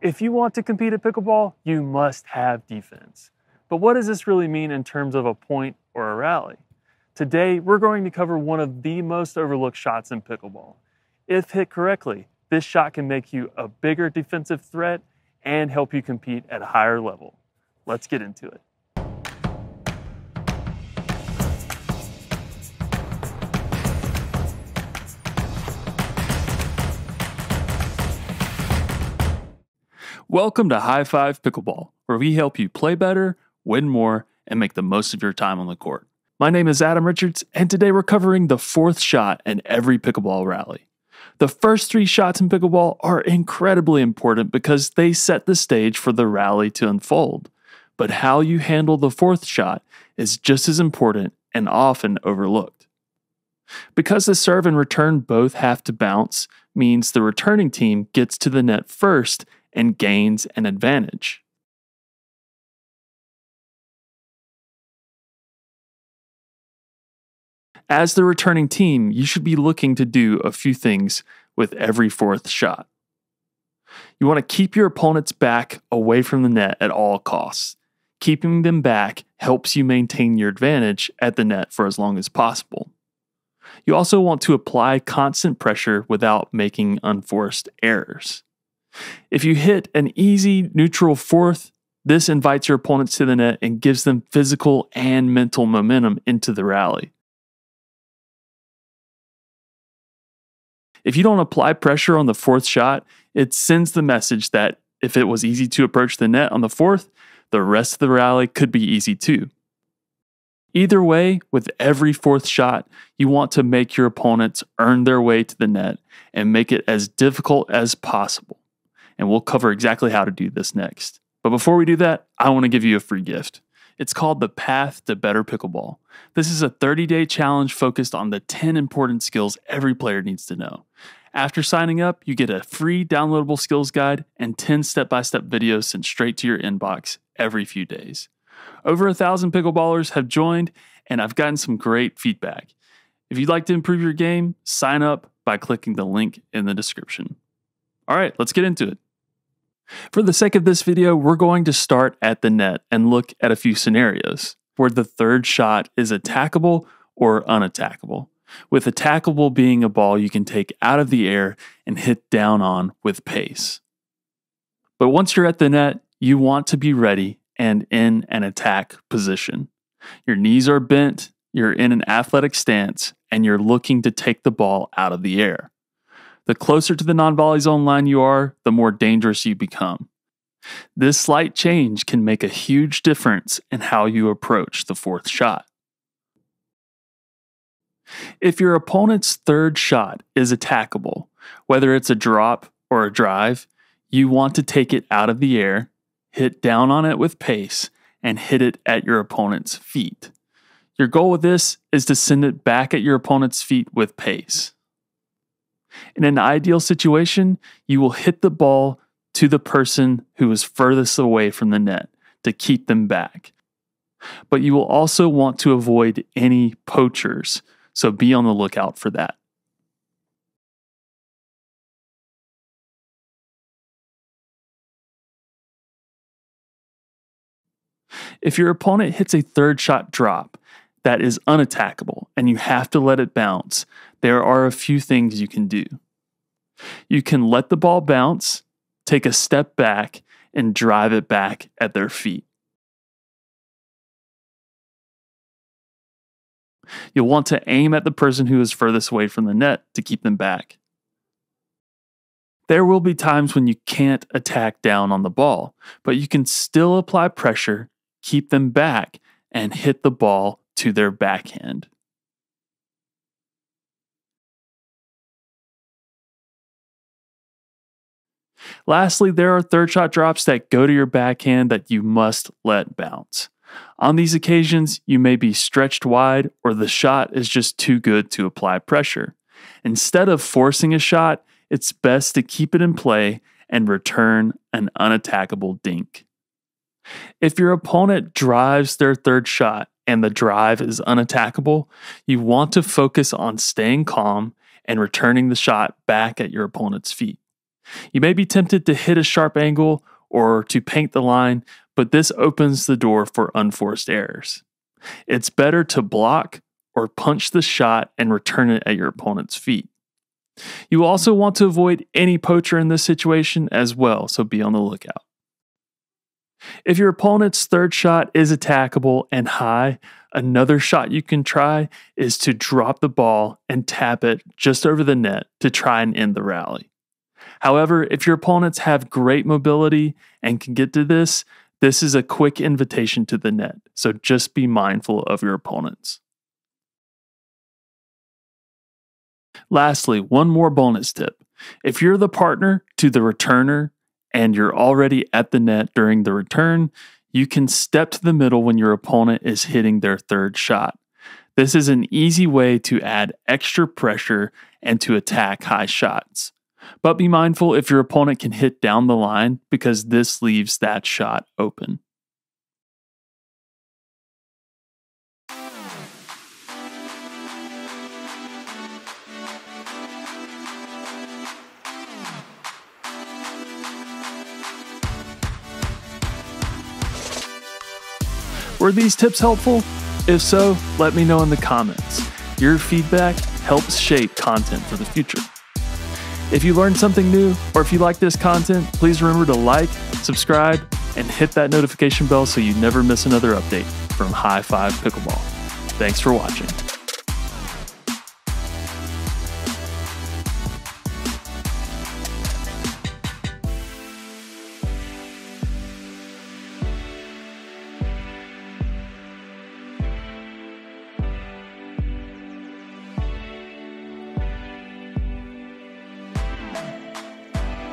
If you want to compete at pickleball, you must have defense. But what does this really mean in terms of a point or a rally? Today, we're going to cover one of the most overlooked shots in pickleball. If hit correctly, this shot can make you a bigger defensive threat and help you compete at a higher level. Let's get into it. Welcome to High Five Pickleball, where we help you play better, win more, and make the most of your time on the court. My name is Adam Richards, and today we're covering the fourth shot in every pickleball rally. The first three shots in pickleball are incredibly important because they set the stage for the rally to unfold. But how you handle the fourth shot is just as important and often overlooked. Because the serve and return both have to bounce, means the returning team gets to the net first and gains an advantage. As the returning team, you should be looking to do a few things with every fourth shot. You want to keep your opponent's back away from the net at all costs. Keeping them back helps you maintain your advantage at the net for as long as possible. You also want to apply constant pressure without making unforced errors. If you hit an easy neutral fourth, this invites your opponents to the net and gives them physical and mental momentum into the rally. If you don't apply pressure on the fourth shot, it sends the message that if it was easy to approach the net on the fourth, the rest of the rally could be easy too. Either way, with every fourth shot, you want to make your opponents earn their way to the net and make it as difficult as possible and we'll cover exactly how to do this next. But before we do that, I want to give you a free gift. It's called the Path to Better Pickleball. This is a 30 day challenge focused on the 10 important skills every player needs to know. After signing up, you get a free downloadable skills guide and 10 step by step videos sent straight to your inbox every few days. Over a thousand pickleballers have joined, and I've gotten some great feedback. If you'd like to improve your game, sign up by clicking the link in the description. All right, let's get into it. For the sake of this video, we're going to start at the net and look at a few scenarios where the third shot is attackable or unattackable. With attackable being a ball you can take out of the air and hit down on with pace. But once you're at the net, you want to be ready and in an attack position. Your knees are bent, you're in an athletic stance, and you're looking to take the ball out of the air. The closer to the non volley zone line you are, the more dangerous you become. This slight change can make a huge difference in how you approach the fourth shot. If your opponent's third shot is attackable, whether it's a drop or a drive, you want to take it out of the air, hit down on it with pace, and hit it at your opponent's feet. Your goal with this is to send it back at your opponent's feet with pace. In an ideal situation, you will hit the ball to the person who is furthest away from the net to keep them back. But you will also want to avoid any poachers, so be on the lookout for that. If your opponent hits a third shot drop that is unattackable and you have to let it bounce, there are a few things you can do. You can let the ball bounce, take a step back, and drive it back at their feet. You'll want to aim at the person who is furthest away from the net to keep them back. There will be times when you can't attack down on the ball, but you can still apply pressure, keep them back, and hit the ball to their backhand. Lastly, there are third shot drops that go to your backhand that you must let bounce. On these occasions, you may be stretched wide or the shot is just too good to apply pressure. Instead of forcing a shot, it's best to keep it in play and return an unattackable dink. If your opponent drives their third shot and the drive is unattackable, you want to focus on staying calm and returning the shot back at your opponent's feet. You may be tempted to hit a sharp angle or to paint the line, but this opens the door for unforced errors. It's better to block or punch the shot and return it at your opponent's feet. You also want to avoid any poacher in this situation as well, so be on the lookout. If your opponent's third shot is attackable and high, another shot you can try is to drop the ball and tap it just over the net to try and end the rally. However, if your opponents have great mobility and can get to this, this is a quick invitation to the net, so just be mindful of your opponents. Lastly, one more bonus tip. If you're the partner to the returner and you're already at the net during the return, you can step to the middle when your opponent is hitting their third shot. This is an easy way to add extra pressure and to attack high shots. But be mindful if your opponent can hit down the line because this leaves that shot open. Were these tips helpful? If so, let me know in the comments. Your feedback helps shape content for the future. If you learned something new or if you like this content, please remember to like, subscribe, and hit that notification bell so you never miss another update from High Five Pickleball. Thanks for watching.